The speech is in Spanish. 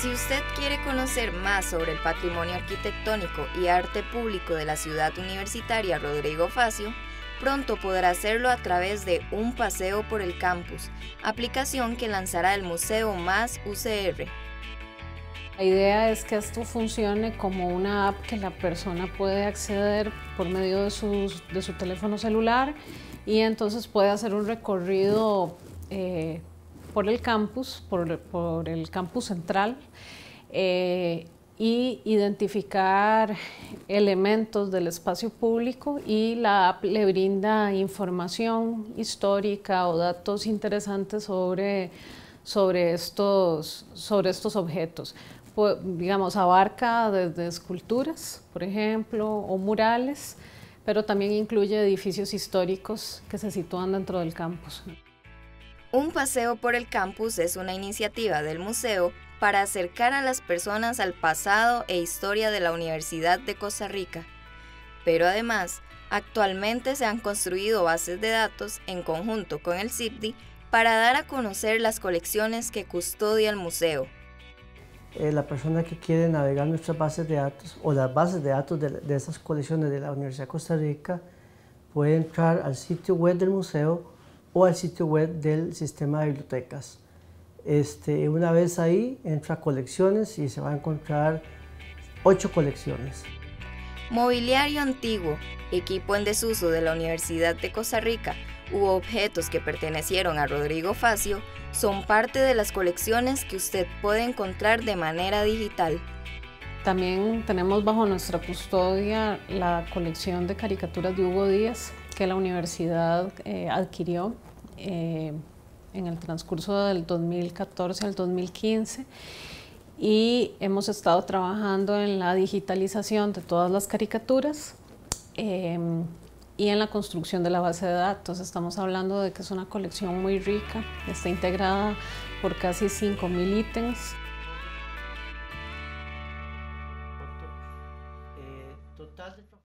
Si usted quiere conocer más sobre el patrimonio arquitectónico y arte público de la ciudad universitaria Rodrigo Facio, pronto podrá hacerlo a través de Un Paseo por el Campus, aplicación que lanzará el Museo Más UCR. La idea es que esto funcione como una app que la persona puede acceder por medio de, su teléfono celular y entonces puede hacer un recorrido eh, por el campus, por, el campus central, eh, y identificar elementos del espacio público y la app le brinda información histórica o datos interesantes sobre, sobre, estos, sobre estos objetos. digamos, abarca desde esculturas, por ejemplo, o murales, pero también incluye edificios históricos que se sitúan dentro del campus. Un paseo por el campus es una iniciativa del museo para acercar a las personas al pasado e historia de la Universidad de Costa Rica. Pero además, actualmente se han construido bases de datos en conjunto con el CIPDI para dar a conocer las colecciones que custodia el museo. Eh, la persona que quiere navegar nuestras bases de datos o las bases de datos de, de esas colecciones de la Universidad de Costa Rica puede entrar al sitio web del museo o al sitio web del sistema de bibliotecas. Este, una vez ahí entra a colecciones y se va a encontrar ocho colecciones. Mobiliario antiguo, equipo en desuso de la Universidad de Costa Rica u objetos que pertenecieron a Rodrigo Facio son parte de las colecciones que usted puede encontrar de manera digital. También tenemos bajo nuestra custodia la colección de caricaturas de Hugo Díaz que la universidad eh, adquirió eh, en el transcurso del 2014 al 2015 y hemos estado trabajando en la digitalización de todas las caricaturas em, y en la construcción de la base de datos. Estamos hablando de que es una colección muy rica, está integrada por casi 5.000 ítems. does it for